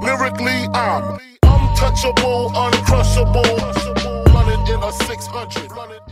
Lyrically, I'm untouchable, uncrushable. Running in a 600.